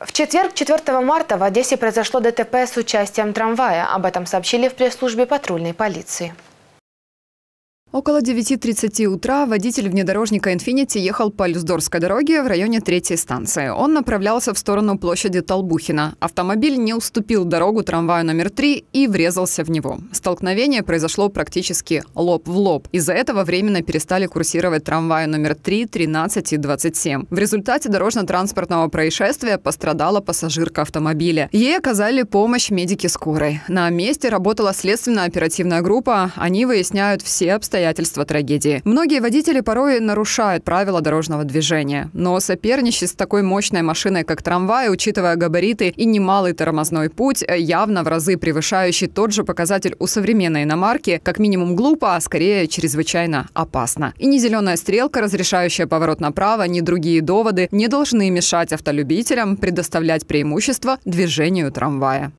В четверг, 4 марта, в Одессе произошло ДТП с участием трамвая. Об этом сообщили в пресс-службе патрульной полиции. Около 9.30 утра водитель внедорожника «Инфинити» ехал по Люсдорской дороге в районе третьей станции. Он направлялся в сторону площади Толбухина. Автомобиль не уступил дорогу трамваю номер 3 и врезался в него. Столкновение произошло практически лоб в лоб. Из-за этого временно перестали курсировать трамваи номер 3, 13 и 27. В результате дорожно-транспортного происшествия пострадала пассажирка автомобиля. Ей оказали помощь медики скорой. На месте работала следственно-оперативная группа. Они выясняют все обстоятельства обстоятельства трагедии. Многие водители порой нарушают правила дорожного движения. Но соперничать с такой мощной машиной, как трамвай, учитывая габариты и немалый тормозной путь, явно в разы превышающий тот же показатель у современной иномарки, как минимум глупо, а скорее чрезвычайно опасно. И ни зеленая стрелка, разрешающая поворот направо, ни другие доводы не должны мешать автолюбителям предоставлять преимущество движению трамвая.